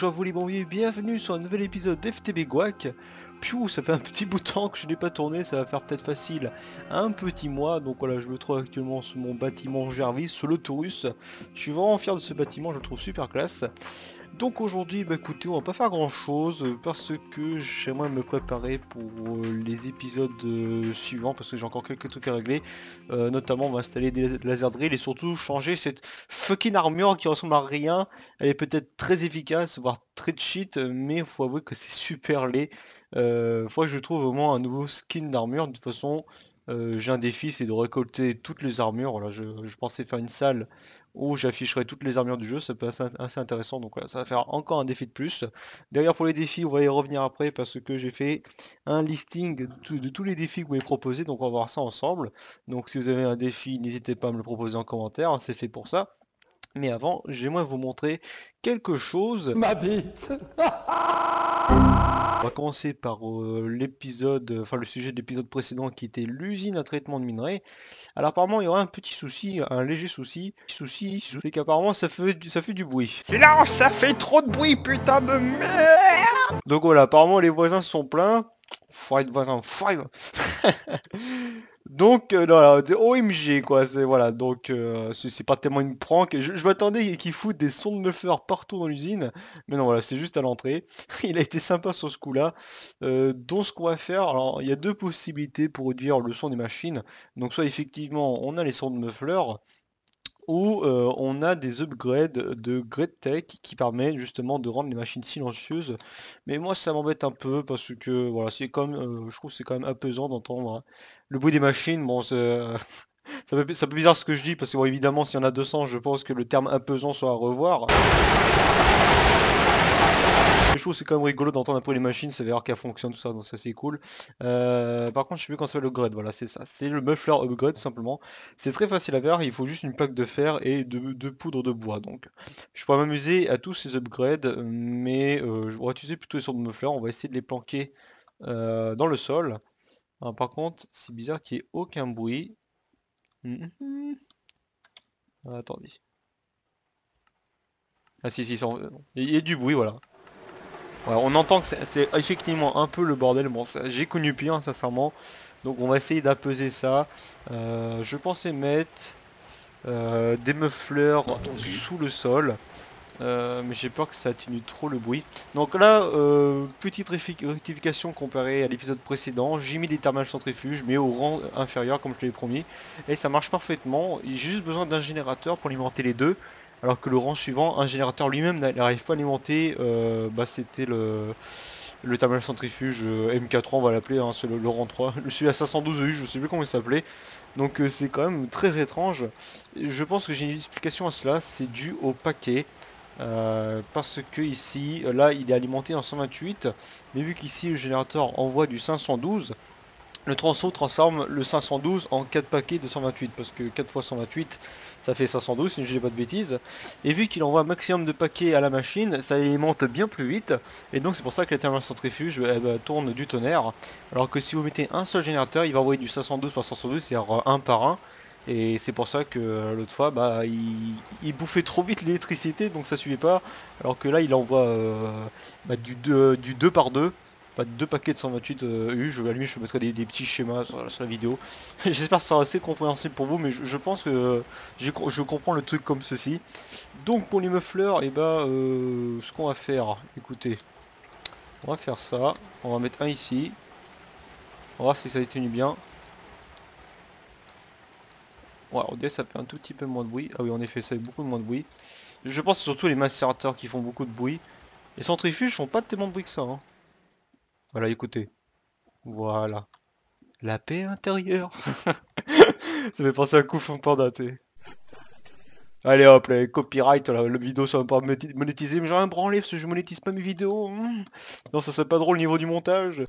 bonjour vous les bombiers, bienvenue sur un nouvel épisode d'FTB Guac. Piou, ça fait un petit bout de temps que je n'ai pas tourné, ça va faire peut-être facile un petit mois. Donc voilà, je me trouve actuellement sur mon bâtiment Gervis, sur l'autoroute. Je suis vraiment fier de ce bâtiment, je le trouve super classe. Donc aujourd'hui, bah écoutez, on va pas faire grand chose parce que j'aimerais me préparer pour euh, les épisodes euh, suivants parce que j'ai encore quelques trucs à régler. Euh, notamment, on va installer des laser drills et surtout changer cette fucking armure qui ressemble à rien. Elle est peut-être très efficace, voire très cheat, mais il faut avouer que c'est super laid. Euh, faut que je trouve au moins un nouveau skin d'armure. De toute façon, j'ai un défi, c'est de récolter toutes les armures. Voilà, je, pensais faire une salle où j'afficherai toutes les armures du jeu, ça peut être assez, intéressant. Donc ça va faire encore un défi de plus. D'ailleurs, pour les défis, on va revenir après parce que j'ai fait un listing de, tous les défis que vous m'avez proposés. Donc on va voir ça ensemble. Donc si vous avez un défi, n'hésitez pas à me le proposer en commentaire, c'est fait pour ça. Mais avant, j'aimerais vous montrer quelque chose. Ma bite On va commencer par euh, l'épisode, enfin le sujet de l'épisode précédent qui était l'usine à traitement de minerais. Alors apparemment il y aura un petit souci, un léger souci. Souci, c'est qu'apparemment ça fait, du, ça fait du bruit. Silence, ça fait trop de bruit, putain de merde Donc voilà, apparemment les voisins sont pleins. Foire de voisins, Donc, euh, OMG, quoi, c'est, voilà, donc, euh, c'est pas tellement une prank, je, m'attendais qu'il foute des sons de meufeurs partout dans l'usine, mais non, voilà, c'est juste à l'entrée, il a été sympa sur ce coup-là, euh, donc ce qu'on va faire, alors, il y a deux possibilités pour réduire le son des machines, donc soit effectivement, on a les sons de meufleurs, où on a des upgrades de Tech qui permettent justement de rendre les machines silencieuses. Mais moi ça m'embête un peu parce que voilà, c'est comme je trouve c'est quand même apaisant d'entendre hein, le bruit des machines. Bon, ça peut, ça peut bizarre ce que je dis parce que bon, évidemment s'il y en a 200, je pense que le terme apaisant soit à revoir. C'est quand même rigolo d'entendre un peu les machines, c'est voir qu'elles fonctionnent, tout ça, donc ça c'est cool. Euh, par contre, je sais plus quand ça s'appelle l'upgrade, voilà, c'est ça. C'est le muffler upgrade, tout simplement. C'est très facile à faire, il faut juste une plaque de fer et de, poudre de bois. Donc, je pourrais m'amuser à tous ces upgrades, mais euh, je vais utiliser plutôt les sortes de mufflers. On va essayer de les planquer euh, dans le sol. par contre, c'est bizarre qu'il n'y ait aucun bruit. Mm-hmm. attendez. Ah si, si, il y a du bruit, voilà on entend que c'est effectivement un peu le bordel. Bon, j'ai connu pire, sincèrement. Donc on va essayer d'apaiser ça. Euh, je pensais mettre euh, des muffleurs sous le sol. Euh, mais j'ai peur que ça atténue trop le bruit. Donc là, petite rectification comparée à l'épisode précédent. J'ai mis des thermales centrifuges, mais au rang inférieur, comme je l'ai promis. Et ça marche parfaitement. J'ai juste besoin d'un générateur pour alimenter les deux alors que le rang suivant, un générateur lui-même n'arrive pas à alimenter, euh, bah, c'était le, le centrifuge euh, MK3, on va l'appeler, hein, c'est le, rang 3. Je suis à 512 EU, je sais plus comment il s'appelait. Donc euh, c'est quand même très étrange. Je pense que j'ai une explication à cela, c'est dû au paquet. parce que ici, là, il est alimenté en 128, mais vu qu'ici le générateur envoie du 512, le transo transforme le 512 en 4 paquets de 128 parce que 4 x 128 ça fait 512 si je dis pas de bêtises. Et vu qu'il envoie un maximum de paquets à la machine ça alimente bien plus vite. Et donc c'est pour ça que la thermal centrifuge eh ben, tourne du tonnerre. Alors que si vous mettez un seul générateur il va envoyer du 512 par 512 c'est-à-dire un par un. Et c'est pour ça que euh, l'autre fois bah il, bouffait trop vite l'électricité donc ça suivait pas. Alors que là il envoie euh, bah, du, 2, du 2 par 2 pas deux paquets de 128 euh, U, je, à la je mettrai des, petits schémas sur, la vidéo. J'espère que ça sera assez compréhensible pour vous, mais je, pense que je comprends le truc comme ceci. Donc pour les muffleurs, et eh ben, euh, ce qu'on va faire, écoutez, on va faire ça, on va mettre un ici, on va voir si ça tenu bien. Ouais, au ça fait un tout petit peu moins de bruit. Ah oui, en effet, ça fait beaucoup moins de bruit. Je pense surtout les macérateurs qui font beaucoup de bruit. Les centrifuges font pas tellement de bruit que ça. Hein. Voilà, écoutez. Voilà. La paix intérieure. ça fait penser à coup pendaté. Allez hop, les copyright, le vidéo ça va pas monétiser, mais j'ai rien branlé parce que je monétise pas mes vidéos. Hmm. Non, ça serait pas drôle au niveau du montage.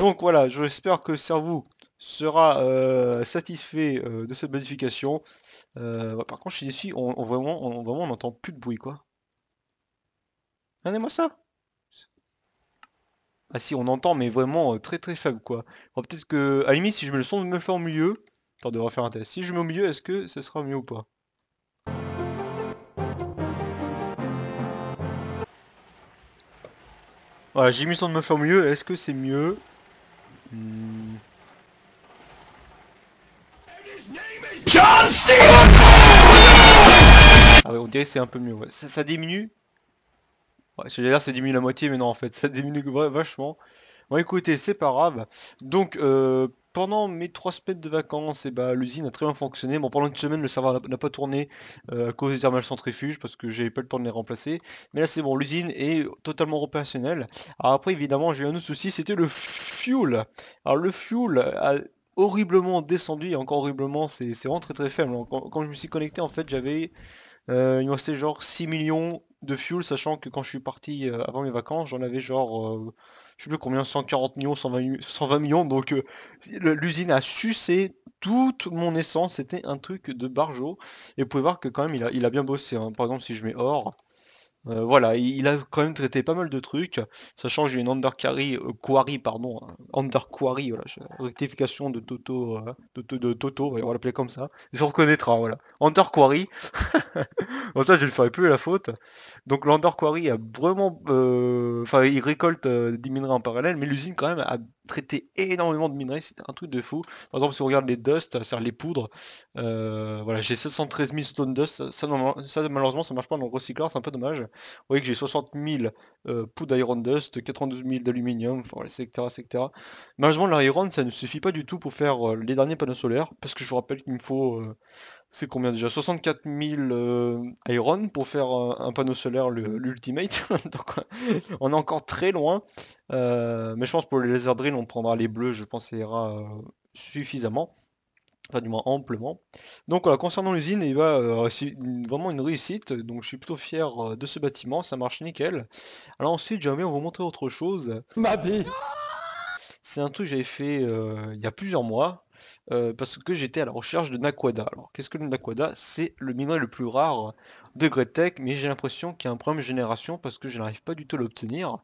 Donc voilà, j'espère que c'est vous sera euh, satisfait euh, de cette modification. Euh, par contre, je suis déçu, on, vraiment, on, vraiment, on n'entend plus de bruit, quoi. Regardez-moi ça Ah si, on entend, mais vraiment très très faible quoi. Peut-être que, à limite, si je mets le son de me faire au milieu, attendez, on va faire un test. Si je mets au milieu, est-ce que ce sera mieux ou pas? Voilà, j'ai mis le son de me faire au milieu, est-ce que c'est mieux? Hmm. Ah ouais, on dirait c'est un peu mieux. Ça, diminue Ouais, j'allais dire ça diminue la moitié, mais non, en fait, ça diminue va- vachement. Bon, écoutez, c'est pas grave. Donc, euh, pendant mes trois semaines de vacances, et bah, l'usine a très bien fonctionné. Bon, pendant une semaine, le serveur n'a pas tourné euh, à cause des thermales centrifuges, parce que j'ai pas le temps de les remplacer. Mais là, c'est bon, l'usine est totalement opérationnelle. Alors après, évidemment, j'ai eu un autre souci, c'était le fuel. Alors, le fuel a horriblement descendu, et encore horriblement, c'est vraiment très très faible. Quand, quand je me suis connecté, en fait, j'avais... euh, il me restait genre 6 millions de fuel, sachant que quand je suis parti euh, avant mes vacances, j'en avais genre, euh, je sais plus combien, 140 millions, 120, mi- 120 millions, donc l'usine a sucé toute mon essence, c'était un truc de barjo, et vous pouvez voir que quand même il a, il a bien bossé, hein. Par exemple si je mets or, euh, voilà, il, a quand même traité pas mal de trucs, sachant que j'ai une undercarry, euh, quarry, pardon, hein, underquarry, voilà, rectification de Toto, euh, de, Toto, on va l'appeler comme ça, il se reconnaîtra, voilà, underquarry, Bon ça je le ferai plus la faute. Donc l'Under Quarry a vraiment... euh, Enfin il récolte des minerais en parallèle, mais l'usine quand même a traité énormément de minerais, c'était un truc de fou. Par exemple si on regarde les dust, c'est-à-dire les poudres, voilà j'ai 713 000 stone dust, ça, ça, malheureusement ça marche pas dans le recycleur, c'est un peu dommage. Vous voyez que j'ai 60 000 euh, poudres d'iron dust, 92 000 d'aluminium, etc., etc. Malheureusement l'iron ça ne suffit pas du tout pour faire euh, les derniers panneaux solaires, parce que je vous rappelle qu'il me faut... euh, c'est combien déjà? 64 000 euh, iron pour faire un panneau solaire, l'ultimate. Donc on est encore très loin. Mais je pense pour les laser drill, on prendra les bleus, je pense ça ira suffisamment. Enfin, du moins amplement. Donc voilà, concernant l'usine, euh, c'est une- vraiment une réussite. Donc je suis plutôt fier euh, de ce bâtiment, ça marche nickel. Alors ensuite, j'aimerais bien vous montrer autre chose. Ma vie C'est un truc que j'avais fait il y a plusieurs mois parce que j'étais à la recherche de Naquada. Alors, qu'est-ce que le Naquada? C'est le minerai le plus rare de Greatech, mais j'ai l'impression qu'il y a un problème de génération parce que je n'arrive pas du tout à l'obtenir.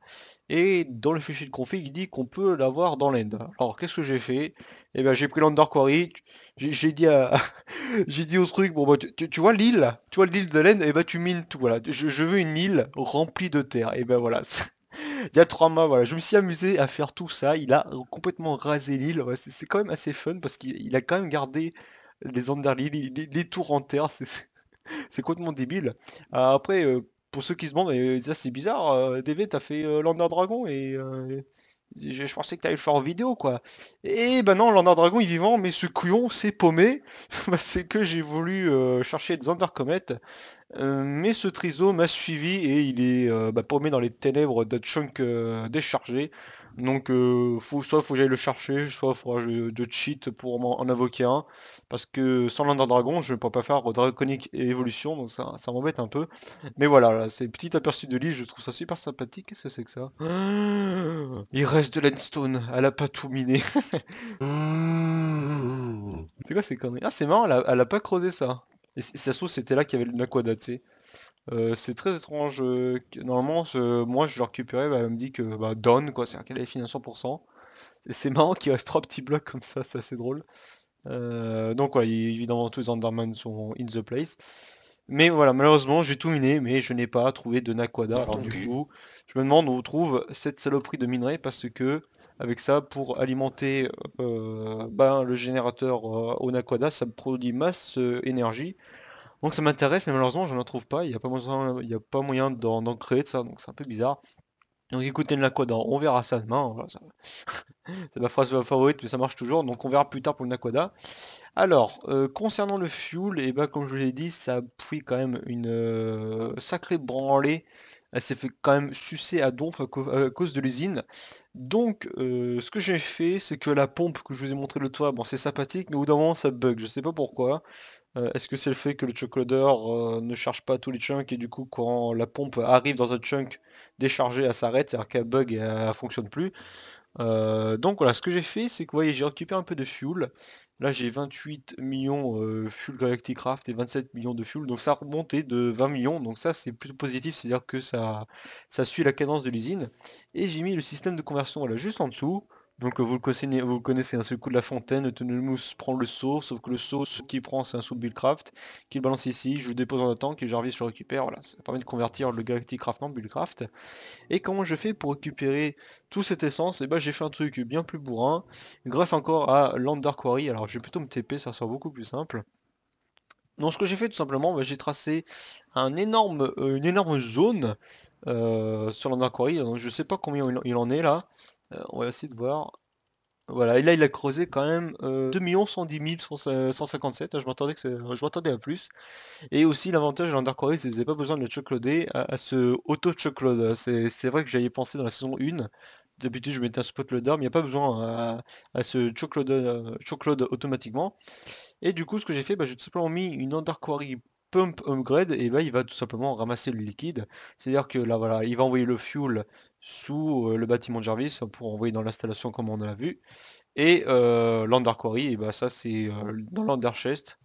Et dans le fichier de config, il dit qu'on peut l'avoir dans l'end. Alors, qu'est-ce que j'ai fait? Eh bien, j'ai pris l'Under Quarry, j'ai dit au truc, bon, bah, tu, vois l'île? Tu vois l'île de l'end? Eh ben, tu mines tout, voilà. Je, je veux une île remplie de terre. Et ben voilà. Il y a trois mois, voilà, je me suis amusé à faire tout ça. Il a complètement rasé l'île. C'est quand même assez fun parce qu'il il a quand même gardé les underlilles, les, les- tours en terre. C'est complètement débile. Euh, après, euh, pour ceux qui se demandent, mais ça c'est bizarre, euh, DV, t'as fait euh, l'Under Dragon et euh, je, pensais que t'allais le faire en vidéo quoi. Et ben non, l'Under Dragon est vivant, mais ce couillon s'est paumé. Bah, c'est que j'ai voulu euh, chercher des Under Comet. Euh, mais ce triso m'a suivi et il est euh, bah, paumé dans les ténèbres de chunk euh, déchargé. Donc euh, faut, soit faut que j'aille le chercher, soit il faudra je, je cheat pour en invoquer un. Parce que sans l'Under Dragon, je ne pourrais pas faire Draconic et Évolution, donc ça, ça m'embête un peu. Mais voilà, là, c'est petit aperçu de l'île, je trouve ça super sympathique. Qu'est-ce que c'est que ça? Il reste de l'endstone, elle a pas tout miné. C'est quoi ces conneries? Ah c'est marrant, elle a, elle a pas creusé ça. Et ça se trouve c'était là qu'il y avait le Naquada, tu sais. Euh, c'est très étrange. euh, Normalement, ce- moi je l'ai récupéré, bah, elle me dit que bah, down, quoi, c'est-à-dire qu'elle est à 100%. Et c'est marrant qu'il reste trois petits blocs comme ça, c'est assez drôle. Euh, donc ouais, évidemment tous les Enderman sont in the place. Mais voilà, malheureusement j'ai tout miné, mais je n'ai pas trouvé de Naquada. Alors du coup, je me demande où on trouve cette saloperie de minerai parce que avec ça, pour alimenter euh, ben, le générateur au Naquada, ça produit masse énergie. Donc ça m'intéresse, mais malheureusement je n'en trouve pas. Il n'y a pas moyen, d'en créer de ça, donc c'est un peu bizarre. Donc écoutez Naquada, on verra ça demain. c'est ma phrase favorite, mais ça marche toujours. Donc on verra plus tard pour le Naquada. Alors, euh, concernant le fuel, et ben comme je vous l'ai dit, ça a pris quand même une euh, sacrée branlée. Elle s'est fait quand même sucer à donf à, cau- à cause de l'usine. Donc, euh, ce que j'ai fait, c'est que la pompe que je vous ai montré le toit, bon, c'est sympathique, mais au bout d'un moment, ça bug. Je sais pas pourquoi. Euh, est-ce que c'est le fait que le chocodeur ne charge pas tous les chunks et du coup, quand la pompe arrive dans un chunk déchargé, elle s'arrête, c'est-à-dire qu'elle bug et elle fonctionne plus. Euh, donc voilà, ce que j'ai fait, c'est que vous voyez, j'ai récupéré un peu de fuel. Là, j'ai 28 millions euh, fuel Galactic Craft et 27 millions de fuel. Donc ça a remonté de 20 millions. Donc ça, c'est plutôt positif. C'est-à-dire que ça, ça suit la cadence de l'usine. Et j'ai mis le système de conversion voilà, juste en dessous. Donc vous le connaissez, vous le un seul coup de la fontaine, Autonomous prend le saut, sauf que le saut, ce qu'il prend, c'est un saut de Buildcraft, qu'il balance ici, je le dépose le tank et Jarvis le récupère, voilà, ça permet de convertir le Galactic Craft en Buildcraft. Et comment je fais pour récupérer toute cette essence? Et eh ben j'ai fait un truc bien plus bourrin, grâce encore à Lander Quarry, alors je vais plutôt me TP, ça sera beaucoup plus simple. Donc ce que j'ai fait tout simplement, bah, j'ai tracé un énorme, euh, une énorme zone euh, sur Lander Quarry, donc je sais pas combien il en est là, euh, on va essayer de voir. Voilà, et là il a creusé quand même euh, 2 110 157, je m'attendais à plus. Et aussi l'avantage de l'Undercore, c'est que vous n'avez pas besoin de le chuckloader à, à ce auto-chuckload. C'est vrai que j'avais pensé dans la saison 1, d'habitude je mettais un spot loader, mais il n'y a pas besoin à, ce chuckload, euh, automatiquement. Et du coup ce que j'ai fait, bah, j'ai tout simplement mis une Underquarry pump upgrade, et bah, il va tout simplement ramasser le liquide. C'est-à-dire que là, voilà, il va envoyer le fuel sous euh, le bâtiment de Jarvis pour envoyer dans l'installation comme on l'a vu. Et euh, Quarry, et bah ça c'est euh, dans l'Under Chest.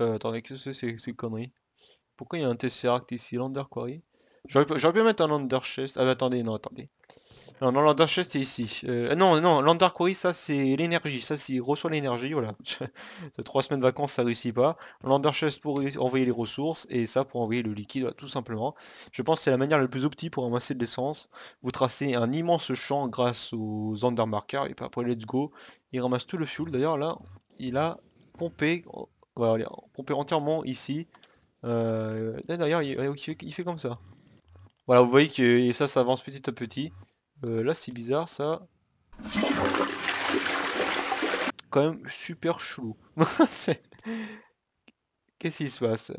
Euh, attendez, que c'est ces conneries? Pourquoi il y a un Tesseract ici, Lander Quarry J'aurais pu mettre un Lander Chest. Ah, attendez, non, attendez. Non, non, Lander Chest c'est ici. Euh, non, non, Lander Quarry, ça c'est l'énergie. Ça, c'est reçoit l'énergie, voilà. c'est trois semaines de vacances, ça réussit pas. Lander Chest pour envoyer les ressources et ça pour envoyer le liquide, tout simplement. Je pense que c'est la manière la plus optique pour ramasser de l'essence. Vous tracez un immense champ grâce aux Under Markers et puis après, let's go. Il ramasse tout le fuel. D'ailleurs, là, il a pompé, voilà, pompé entièrement ici. Euh, d'ailleurs, il, il fait comme ça. Voilà, vous voyez que ça, ça avance petit à petit. Euh, là, c'est bizarre, ça. Quand même super chelou. Qu'est-ce qui se passe?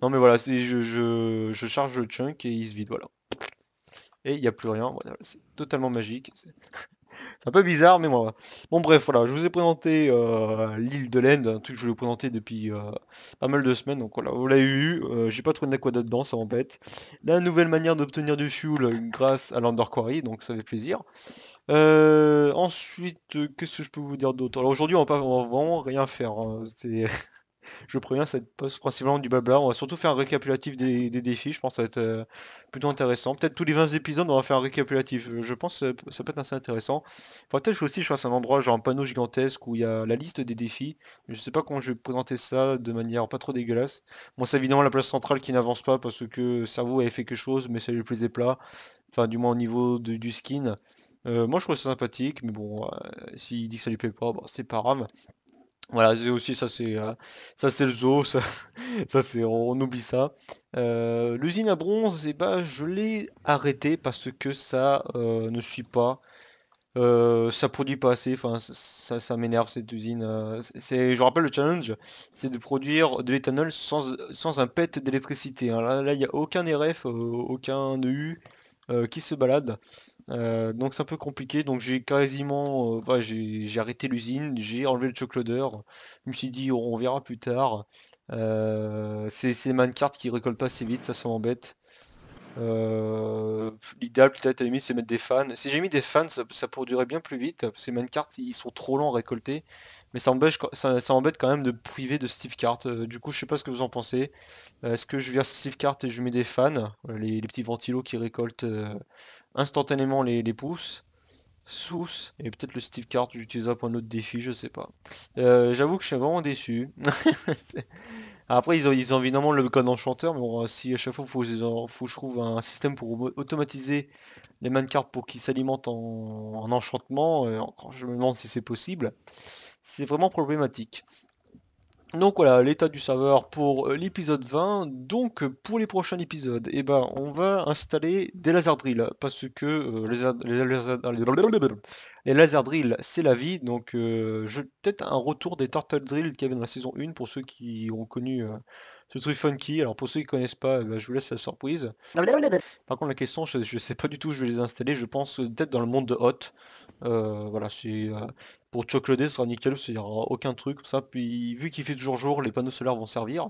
Non, mais voilà, je, je, je, charge le chunk et il se vide, voilà. Et il n'y a plus rien. Voilà, c'est totalement magique. C'est un peu bizarre, mais moi. Bon, bref, voilà, je vous ai présenté euh, l'île de l'End, un truc que je vous présenter depuis euh, pas mal de semaines. Donc voilà, vous l'avez eu. Euh, j'ai pas trouvé d'aqua dedans, ça m'embête. La nouvelle manière d'obtenir du fuel grâce à l'Underquarry, donc ça fait plaisir. ensuite, qu'est-ce que je peux vous dire d'autre? Alors aujourd'hui, on va pas vraiment rien faire. Hein. je préviens, ça être principalement du blabla. On va surtout faire un récapitulatif des, défis. Je pense que ça va être euh, plutôt intéressant. Peut-être tous les 20 épisodes, on va faire un récapitulatif. Je pense que ça peut être assez intéressant. Enfin, peut-être aussi je fasse un endroit, genre un panneau gigantesque où il y a la liste des défis. Je sais pas comment je vais présenter ça de manière pas trop dégueulasse. Moi, c'est évidemment la place centrale qui n'avance pas parce que Cerveau avait fait quelque chose, mais ça lui plaisait plat. Enfin, du moins au niveau du skin. Euh, moi, je trouve ça sympathique, mais bon, euh, s'il dit que ça lui plaît pas, c'est pas grave. Voilà, c'est aussi ça c'est euh, ça c'est le zoo, ça, c'est on, oublie ça. Euh, l'usine à bronze, et eh ben, je l'ai arrêté parce que ça euh, ne suit pas. ça produit pas assez, enfin ça, ça m'énerve cette usine. c'est, je rappelle le challenge, c'est de produire de l'éthanol sans, un pet d'électricité. Hein. Là, il n'y a aucun RF, aucun EU qui se balade. Euh, donc c'est un peu compliqué, donc j'ai quasiment, euh, j'ai arrêté l'usine, j'ai enlevé le chocolodeur, je me suis dit on verra plus tard. Euh, c'est les manecarts qui récoltent pas assez vite, ça ça m'embête. L'idéal peut-être à la limite c'est mettre des fans. Si j'ai mis des fans ça, ça produirait bien plus vite, ces manecarts ils sont trop lents à récolter. Mais ça embête, ça, embête quand même de priver de Steve Cart. du coup je sais pas ce que vous en pensez. Est-ce que je viens Steve Cart et je mets des fans, les, petits ventilos qui récoltent instantanément les, pouces. Sous, et peut-être le Steve Cart, j'utiliserai pour un autre défi, je sais pas. Euh, j'avoue que je suis vraiment déçu. Après, ils ont, ils ont évidemment le code enchanteur, mais bon, si à chaque fois, il faut, faut que je trouve un système pour automatiser les cartes pour qu'ils s'alimentent en, enchantement, euh, je me demande si c'est possible, c'est vraiment problématique. Donc voilà, l'état du serveur pour euh, l'épisode 20. Donc pour les prochains épisodes, eh ben, on va installer des laser drills parce que euh, les, laser, drills c'est la vie. Donc euh, peut-être un retour des turtle drills qu'il y avait dans la saison 1 pour ceux qui ont connu ce truc funky. Alors pour ceux qui connaissent pas, bah, je vous laisse la surprise. Par contre la question, je, ne sais pas du tout où je vais les installer. Je pense peut-être dans le monde de Hot. Euh, voilà, c'est euh, pour chocoladé, ce sera nickel, il n'y aura aucun truc ça. Puis vu qu'il fait toujours jour, les panneaux solaires vont servir.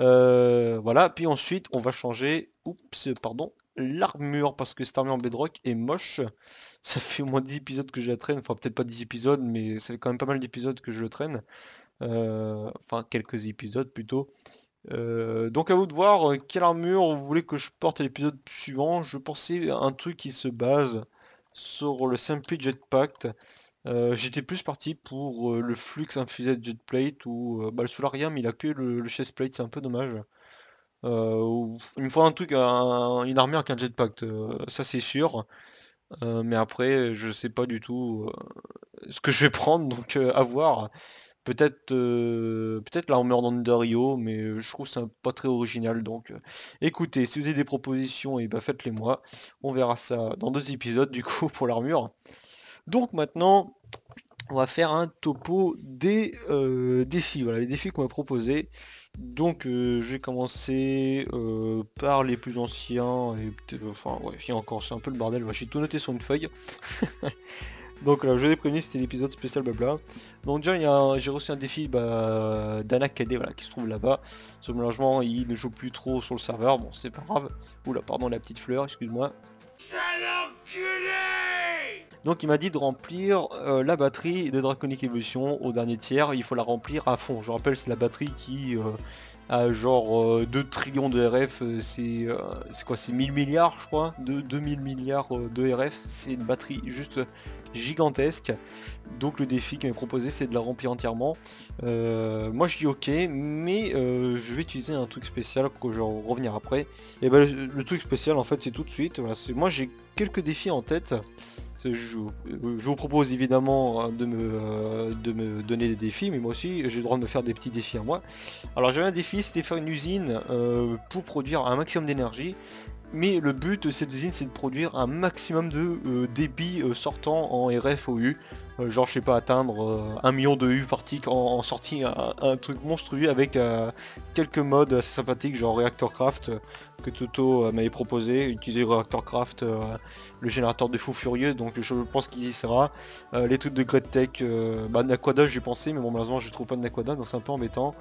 Euh, voilà, puis ensuite on va changer, oups, pardon, l'armure, parce que cette armure en bedrock est moche. Ça fait au moins 10 épisodes que je la traîne, enfin peut-être pas 10 épisodes, mais c'est quand même pas mal d'épisodes que je le traîne. Euh, enfin, quelques épisodes plutôt. Euh, donc à vous de voir quelle armure vous voulez que je porte à l'épisode suivant. Je pensais un truc qui se base sur le Simply Jetpack. Euh, j'étais plus parti pour le Flux infusé Jetplate ou bah, le Solarium il a que le, le plate c'est un peu dommage. il me faut un truc, une armure avec un jetpack, ça c'est sûr. mais après, je sais pas du tout ce que je vais prendre, donc à voir. Peut-être euh, peut-être mais euh, je trouve ça pas très original. Donc euh, écoutez, si vous avez des propositions, eh ben faites-les moi. On verra ça dans deux épisodes du coup pour l'armure. Donc maintenant, on va faire un topo des défis. Voilà, les défis qu'on m'a proposés. Donc je vais commencer par les plus anciens et enfin ouais, il y a encore c'est un peu le bordel. J'ai tout noté sur une feuille. Donc là, je vous ai prévenu, c'était l'épisode spécial blabla. Donc déjà, j'ai reçu un défi bah, qui se trouve là-bas. Ce mélangeement, il ne joue plus trop sur le serveur, bon c'est pas grave. Oula, pardon, la petite fleur, excuse-moi. Donc il m'a dit de remplir euh, la batterie de Draconic Evolution au dernier tiers, il faut la remplir à fond. Je rappelle, c'est la batterie qui euh, a genre 2 euh, trillions de RF, c'est quoi C'est 1000 milliards je crois, de 2000 milliards de RF, c'est une batterie juste gigantesque. Donc le défi qui m'est proposé c'est de la remplir entièrement. Euh, moi je dis ok, mais euh, je vais utiliser un truc spécial que je revenir après. Et ben le, truc spécial en fait c'est tout de suite. Moi j'ai quelques défis en tête. Je, vous propose évidemment de me, euh, de me donner des défis, mais moi aussi j'ai le droit de me faire des petits défis à moi. Alors j'avais un défi, c'était faire une usine pour produire un maximum d'énergie. Mais le but de cette usine c'est de produire un maximum de débit sortant en RF RFOU. Euh, genre je sais pas atteindre euh, un million de U par tick en, sortie un, truc monstrueux avec euh, quelques modes assez sympathiques genre Reactorcraft que Toto m'avait proposé, utiliser Reactorcraft, le générateur de fou furieux, donc je pense qu'il y sera. les trucs de Great Tech, bah Naquada j'ai pensé, mais bon malheureusement je trouve pas de Naquada, donc c'est un peu embêtant.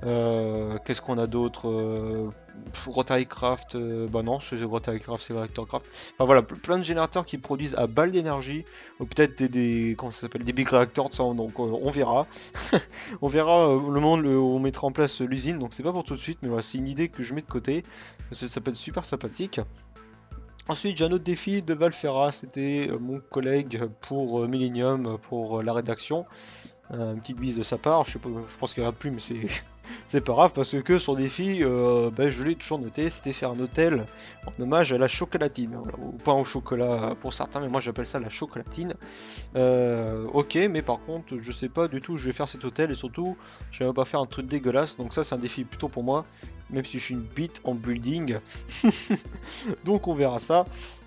Qu'est-ce qu'on a d'autre Rotarycraft, bah non, c'est Rotarycraft, c'est Reactorcraft. Enfin voilà, plein de générateurs qui produisent à balle d'énergie, ou peut-être des, s'appelle des big reactors, donc euh, on verra. on verra euh, le moment où on mettra en place l'usine, donc c'est pas pour tout de suite, mais voilà, c'est une idée que je mets de côté, parce que ça peut être super sympathique. Ensuite, j'ai un autre défi de Valfera, c'était euh, mon collègue pour Millennium, pour la rédaction. Une petite bise de sa part, je, pense qu'il n'y aura plus, mais c'est pas grave parce que son défi, euh, ben, je l'ai toujours noté, c'était faire un hôtel en hommage à la chocolatine. Ou pas au chocolat pour certains, mais moi j'appelle ça la chocolatine. Euh, ok, mais par contre, je sais pas du tout je vais faire cet hôtel et surtout, je vais pas faire un truc dégueulasse. Donc ça, c'est un défi plutôt pour moi, même si je suis une bite en building. donc on verra ça.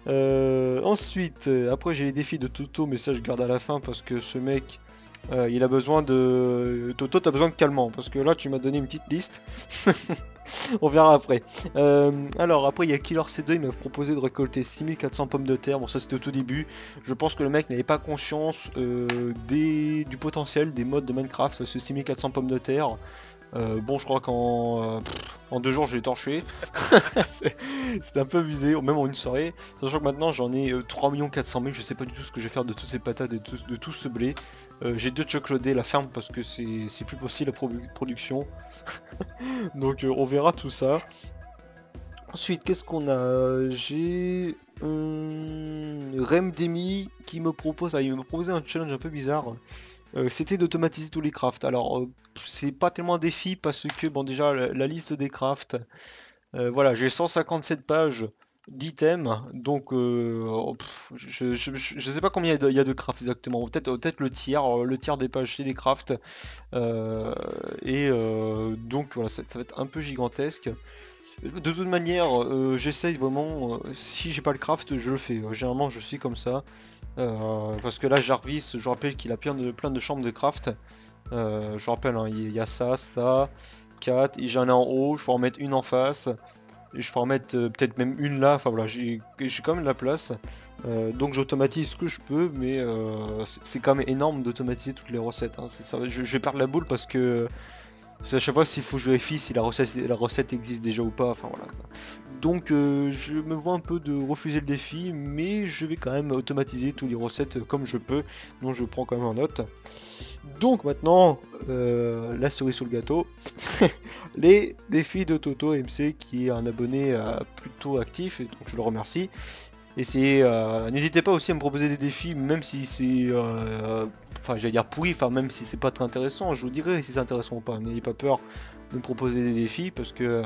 Euh, ensuite, après j'ai les défis de Toto, mais ça je garde à la fin parce que ce mec euh, il a besoin de... Toto, t'as besoin de calmant, parce que là, tu m'as donné une petite liste. On verra après. Euh, alors, après, il y a Killer C2, il m'a proposé de récolter 6400 pommes de terre. Bon, ça, c'était au tout début. Je pense que le mec n'avait pas conscience euh, du potentiel des modes de Minecraft, ce 6400 pommes de terre. Euh, bon, je crois qu'en euh, en deux jours, j'ai torché. C'était un peu abusé, même en une soirée. Sachant que maintenant, j'en ai 3 400 000. Je sais pas du tout ce que je vais faire de toutes ces patates et de tout, ce blé. Euh, j'ai deux chocolatés, la ferme, parce que c'est plus possible la production. Donc, on verra tout ça. Ensuite, qu'est-ce qu'on a? J'ai... Remdemi qui me propose... Ah, il me proposé un challenge un peu bizarre. Euh, c'était d'automatiser tous les crafts. Alors, euh, c'est pas tellement un défi parce que, bon, déjà, la, liste des crafts, euh, voilà, j'ai 157 pages d'items, donc oh, je, sais pas combien il y a de, crafts exactement, peut-être peut le tiers, le tiers des pages c'est des crafts, et donc voilà, ça, va être un peu gigantesque. De toute manière, j'essaye vraiment, si j'ai pas le craft, je le fais, généralement je suis comme ça, euh, parce que là, Jarvis, je rappelle qu'il a plein de, plein de chambres de craft. Euh, je rappelle, hein, il y a ça, ça, 4, et j'en ai en haut, je peux en mettre une en face. Et je peux en mettre euh, peut-être même une là, enfin voilà, j'ai quand même la place. donc j'automatise ce que je peux, mais c'est quand même énorme d'automatiser toutes les recettes. Hein. je, vais perdre la boule parce que C'est à chaque fois s'il faut que je vérifie si la recette, la recette existe déjà ou pas, enfin voilà. Donc euh, je me vois un peu de refuser le défi, mais je vais quand même automatiser toutes les recettes comme je peux, donc je prends quand même en note. Donc maintenant, euh, la cerise sur le gâteau, les défis de Toto MC qui est un abonné euh, plutôt actif, donc je le remercie. N'hésitez pas aussi à me proposer des défis, même si c'est, enfin j'allais dire pourri, enfin même si c'est pas très intéressant, je vous dirai si c'est intéressant ou pas. N'ayez pas peur de me proposer des défis parce que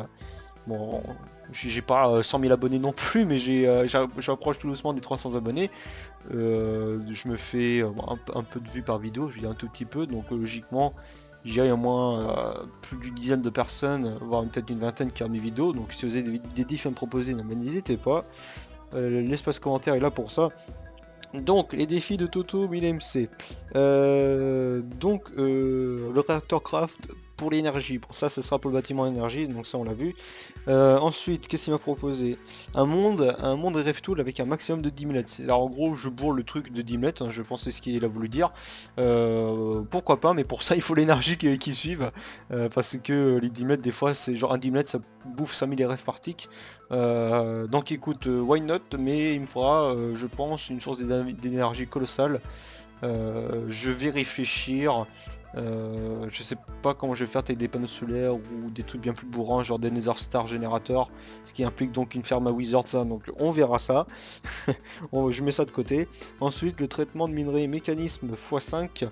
bon, j'ai pas 100 000 abonnés non plus, mais j'approche tout doucement des 300 abonnés. je me fais un, peu de vues par vidéo, je dis un tout petit peu, donc logiquement j'ai au moins plus d'une dizaine de personnes, voire peut-être une vingtaine qui regardent mes vidéos. Donc si vous avez des, défis à me proposer, n'hésitez pas. L'espace commentaire est là pour ça. Donc, les défis de Toto 1000MC. donc, le réacteur craft pour l'énergie. Pour ça, ce sera pour le bâtiment énergie, donc ça on l'a vu. Euh, ensuite, qu'est-ce qu'il m'a proposé? Un monde, un monde rêve tool avec un maximum de dimlets. Alors en gros, je bourre le truc de dimlets, hein, je pense c'est ce qu'il a voulu dire. Euh, pourquoi pas, mais pour ça, il faut l'énergie qui, qui suive. Euh, parce que les dimlets, des fois, c'est genre un dimlet, ça bouffe 5000 rêves par donc écoute, why not, mais il me faudra, je pense, une source d'énergie colossale. je vais réfléchir euh, je sais pas comment je vais faire avec des panneaux solaires ou des trucs bien plus bourrins, genre des Nether Star Generator, ce qui implique donc une ferme à Wizard, ça, donc on verra ça. je mets ça de côté. Ensuite, le traitement de minerai mécanisme x5,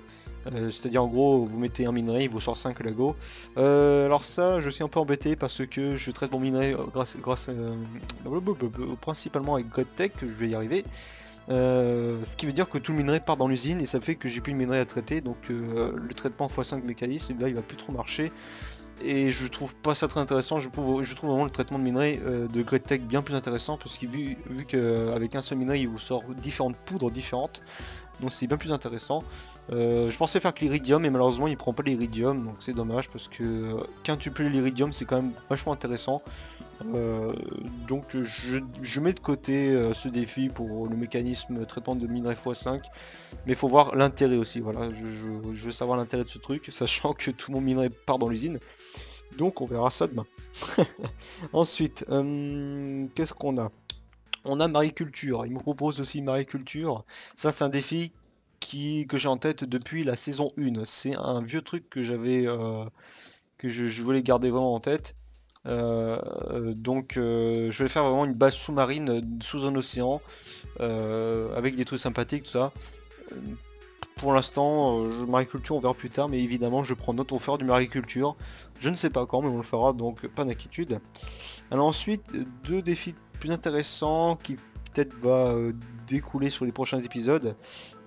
euh, c'est-à-dire en gros, vous mettez un minerai, il vous sort 5 Lego. Euh, alors ça, je suis un peu embêté parce que je traite mon minerai grâce, grâce principalement avec GridTech, je vais y arriver. Euh, ce qui veut dire que tout le minerai part dans l'usine et ça fait que j'ai plus de minerai à traiter. Donc euh, le traitement x5 mécanisme là il va plus trop marcher. Et je trouve pas ça très intéressant. Je trouve, vraiment le traitement de minerai euh, de Great bien plus intéressant parce que vu, qu'avec un seul minerai il vous sort différentes poudres différentes. Donc c'est bien plus intéressant. je pensais faire que l'iridium, et malheureusement il prend pas l'iridium, donc c'est dommage parce que quintupler l'iridium c'est quand même vachement intéressant. Euh, donc je, mets de côté euh, ce défi pour le mécanisme traitement de minerai x5 mais faut voir l'intérêt aussi voilà. Je, veux savoir l'intérêt de ce truc sachant que tout mon minerai part dans l'usine. Donc on verra ça demain. Ensuite euh, qu'est-ce qu'on a? On a mariculture. Il me propose aussi mariculture. Ça c'est un défi qui, que j'ai en tête depuis la saison 1 c'est un vieux truc que j'avais que je voulais garder vraiment en tête donc euh, je vais faire vraiment une base sous-marine euh, sous un océan avec des trucs sympathiques tout ça pour l'instant, mariculture on verra plus tard, mais évidemment je prends note, on fera du mariculture. Je ne sais pas quand, mais on le fera, donc pas d'inquiétude. Alors ensuite, deux défis plus intéressants qui peut-être va découler sur les prochains épisodes.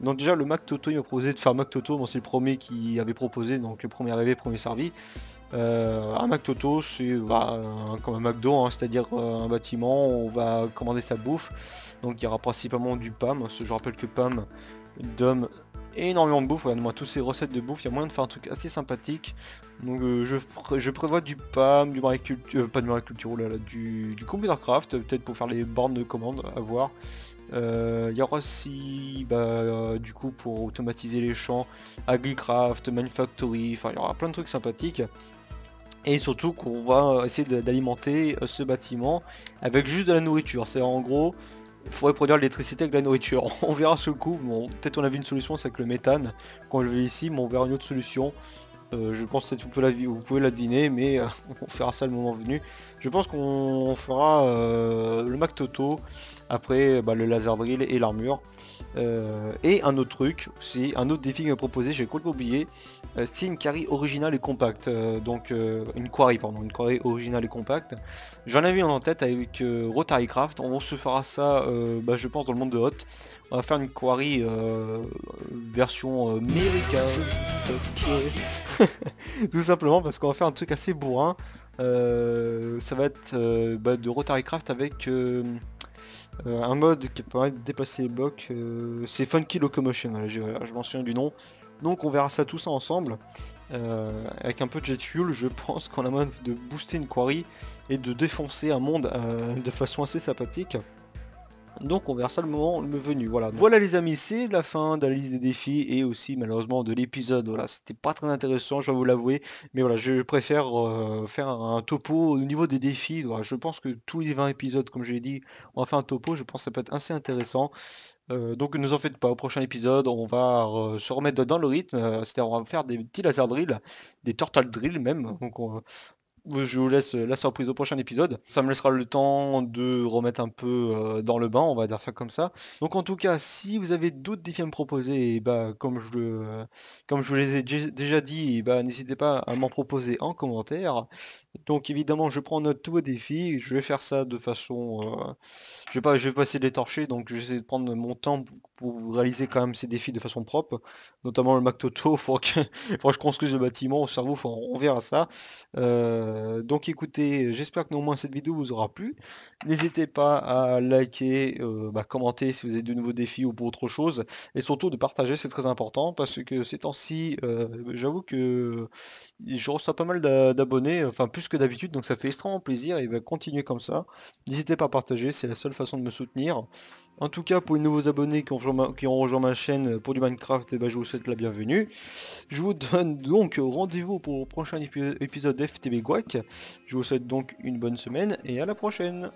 Donc déjà le Mac Toto il m'a proposé de faire Mac Toto, c'est le premier qui avait proposé, donc premier arrivé, premier servi. Euh, un McToto, c'est bah, comme un McDo, hein, c'est-à-dire euh, un bâtiment, où on va commander sa bouffe. Donc il y aura principalement du PAM. Je rappelle que PAM donne énormément de bouffe. Regardez-moi toutes ces recettes de bouffe, il y a moyen de faire un truc assez sympathique. Donc euh, je, prévois du PAM, du mariculture, pas de mariculture, oh du, du computer craft, peut-être pour faire les bornes de commande, à voir. Il y aura aussi bah, du coup pour automatiser les champs, AgriCraft, Manufactory, enfin il y aura plein de trucs sympathiques et surtout qu'on va essayer d'alimenter euh, ce bâtiment avec juste de la nourriture. C'est en gros, il faudrait produire de l'électricité avec de la nourriture. On verra ce coup. Bon, peut-être on a vu une solution, c'est avec le méthane, quand je vais ici, mais on verra une autre solution. Euh, je pense que vous pouvez, la, vous pouvez deviner, mais euh, on fera ça le moment venu. Je pense qu'on fera le Mac Toto, après bah, le laser drill et l'armure. Euh, et un autre truc, c'est un autre défi m'a proposé, j'ai complètement oublié, euh, c'est une quarry originale et compacte, euh, donc une quarry pardon, une quarry originale et compacte. J'en avais une en tête avec Rotary Craft, on se fera ça, bah, je pense dans le monde de Hot. On va faire une quarry version America, tout simplement parce qu'on va faire un truc assez bourrin. ça va être bah, de Rotary Craft avec euh, un mode qui permet de dépasser les blocs, euh, c'est Funky Locomotion, je, m'en souviens du nom. Donc on verra ça tout ça ensemble. Euh, avec un peu de jet fuel, je pense qu'on a moyen de booster une quarry et de défoncer un monde de façon assez sympathique. Donc on verra ça le moment le venu. Voilà. Voilà les amis, c'est la fin de la liste des défis et aussi malheureusement de l'épisode. Voilà, c'était pas très intéressant, je vais vous l'avouer. Mais voilà, je préfère euh, faire un topo au niveau des défis. Je pense que tous les 20 épisodes, comme je l'ai dit, on va faire un topo. Je pense que ça peut être assez intéressant. Euh, donc ne vous en faites pas, au prochain épisode, on va euh, se remettre dans le rythme, c'est-à-dire on va faire des petits laser drills, des turtle drills même, je vous laisse la surprise au prochain épisode. Ça me laissera le temps de remettre un peu euh, dans le bain, on va dire ça comme ça. Donc en tout cas, si vous avez d'autres défis à me proposer, bah, comme, je, comme je vous les ai déjà dit, bah, n'hésitez pas à m'en proposer en commentaire. Donc évidemment, je prends note tous vos défis. Je vais faire ça de façon... Euh, je vais pas, je vais pas essayer de les torcher, donc je vais essayer de prendre mon temps pour, réaliser quand même ces défis de façon propre. Notamment le Mac Toto, il faut que, que je construise le bâtiment au cerveau, on verra ça. Euh, donc écoutez, j'espère que néanmoins cette vidéo vous aura plu. N'hésitez pas à liker, euh, bah, commenter si vous avez de nouveaux défis ou pour autre chose. Et surtout de partager, c'est très important, parce que ces temps-ci, j'avoue que je reçois pas mal d'abonnés, enfin plus que d'habitude, donc ça fait extrêmement plaisir et va continuer comme ça. N'hésitez pas à partager, c'est la seule façon de me soutenir. En tout cas, pour les nouveaux abonnés qui ont rejoint ma, chaîne pour du Minecraft, et eh ben, je vous souhaite la bienvenue. Je vous donne donc rendez-vous pour le prochain épisode FTB Guac. Je vous souhaite donc une bonne semaine et à la prochaine.